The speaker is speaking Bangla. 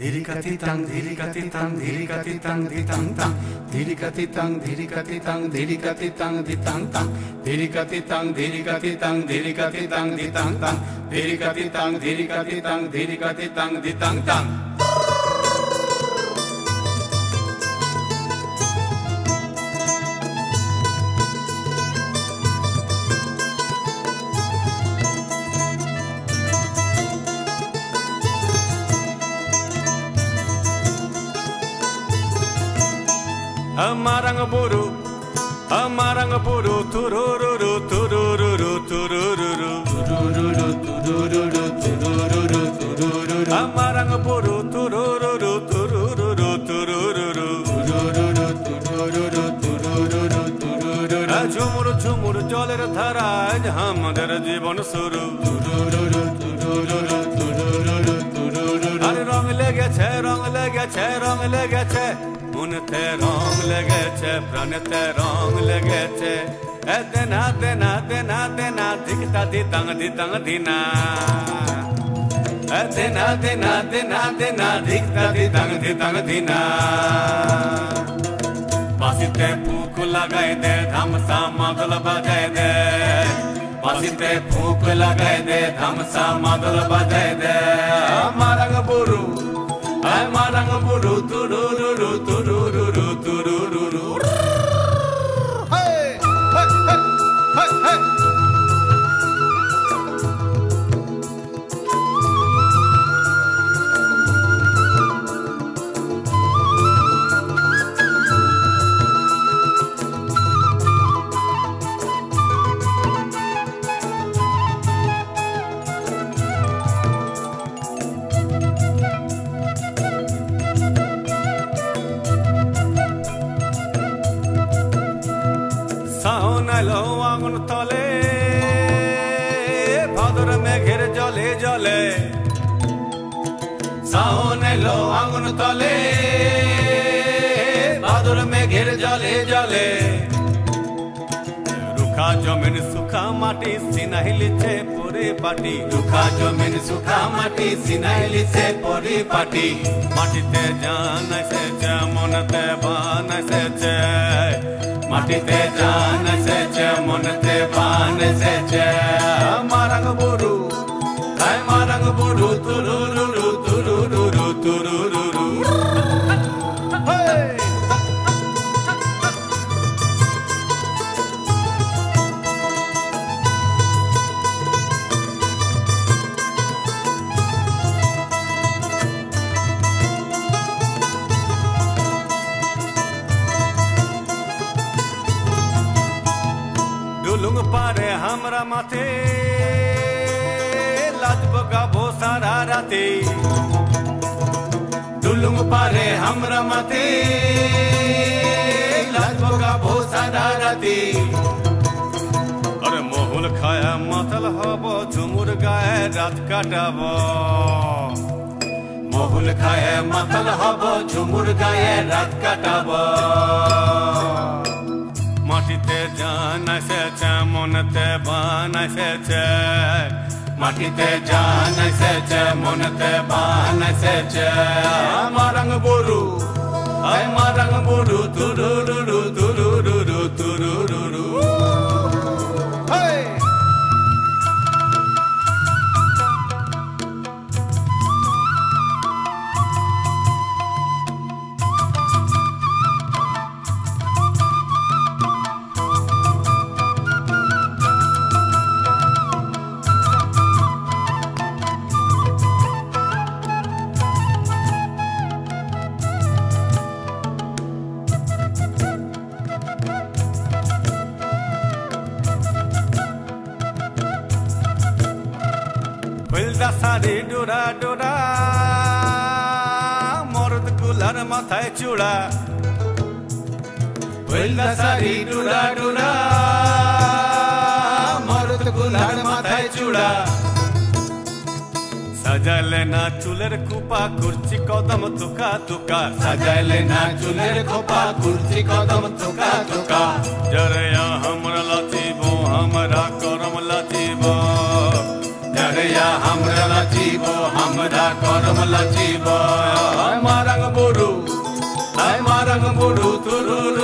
Dhirikatitang, dhirikatitang, dhirikatitang, ditang tang. Dhirikatitang, dhirikatitang, dhirikatitang, ditang tang. Dhirikatitang, dhirikatitang, dhirikatitang, ditang tang. Dhirikatitang, dhirikatitang, dhirikatitang, ditang tang. Amarang buru, amarang buru, turururu, turururu, turururu, তুরুরুরু তুরুরুরু তুরুরুরু তুরুরুরু amarang buru, turururu, turururu, turururu. তুরুরুরু তুরুরুরু তুরুরুরু তুরুরুরু ঝুমুর ঝুমুর জলের ধারায় আমাদের জীবন শুরু তুরুরুরু তুরুরুরু তুরুরুরু তুরুরুরু আরে রং লেগেছে রং লেগেছে রং লেগেছে මුණත රෝම් ලගච ප්‍රනත රෝම් ලගච ඇදන දෙන දෙන දෙන දිගත දිතං දිතං දිනා. ඇදෙන දෙන දෙන දෙන දිගත දිතං දිතං දිනා බසිත පූක ලගයි දේ ධම්සා මගල බජයි දේ बसते फूक लगे दे धमसा मदल बजे दे मारंग बुरु मारंग बुरु तू এলো আগুন তলে, ভাদর মেঘের জলে জলে। সাউন এলো আগুন তলে, ভাদর মেঘের জলে জলে। রুখা জমিন, সুখা মাটি সিনাহিলিছে পরে পাটি। রুখা জমিন, সুখা মাটি সিনাহিলিছে পরে পাটি। মাটিতে জান এসেছে মনতে বান मोटिते जान सच मुनते पान सच। मारंग बोरू काय मारंग बोरू तुरू ডুলুং পারে আমরা মাথে লাজব গাবো সারা রাতে ডুলুং পারে আমরা মাথে লাজব গাবো সারা রাতে আরে মহুল খায়া মাতাল হব ঝুমুর গায়ে রাত কাটাব মহুল খায়ে মাতাল হব ঝুমুর গায়ে রাত কাটাব মাটিতে জান এসেছে, মনতে বান এসেছে। মাটিতে জান এসেছে, মনেতে বান এসেছে। মারাং বরু মারাং বরু তুরুরুরু ফুলদা শাড়ি ডোরা ডোরা মরদ গুলার মাথায় চূড়া ফুলদা শাড়ি ডোরা ডোরা মরদ গুলার মাথায় চূড়া সাজাইলে না চুলের কুপা কুর্চি কদম তুকা তুকা সাজাইলে না চুলের খোপা কুর্চি কদম তুকা তুকা জরয়া हमरा লাচিব हमरा করম লাচিব ঝড়িয়া আমরা লাচিব আমরা করম লাচিব মারাং বড়ু তাই মারাং বড়ু তুরুর